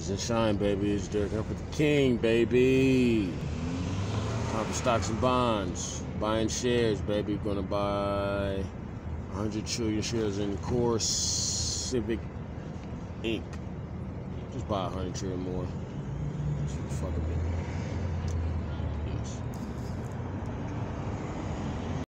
Rise and shine, baby. It's Derrick up with the King, baby. Time for stocks and bonds. Buying shares, baby. Gonna buy 100 trillion shares in CoreCivic Inc. Just buy 100 trillion more.